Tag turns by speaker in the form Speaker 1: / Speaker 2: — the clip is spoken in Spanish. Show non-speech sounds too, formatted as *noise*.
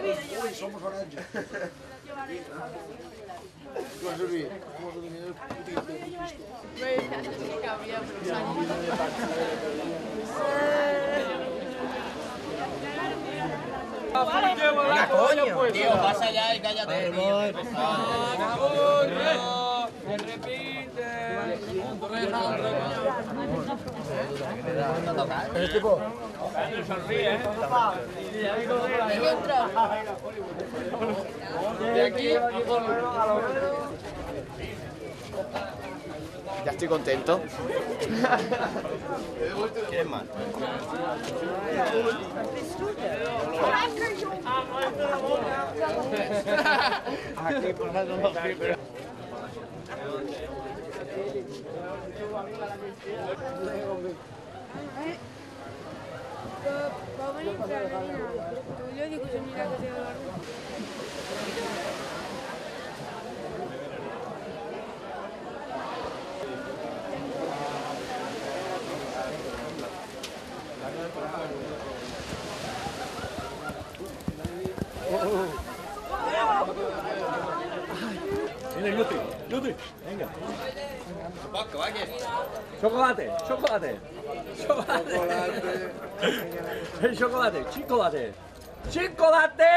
Speaker 1: venuto tutto
Speaker 2: Venga, coño.
Speaker 3: Tío, pasa ya y cállate,
Speaker 2: Ya estoy contento.
Speaker 3: ¿Quieres más? *laughs*
Speaker 4: Babamın iftarlarına Ke bawah
Speaker 5: ini berada di dalam.
Speaker 3: Bocco, vai che...
Speaker 5: Chocolate, chocolate. Chocolate. El chocolate, chocolate. ¡Chocolate!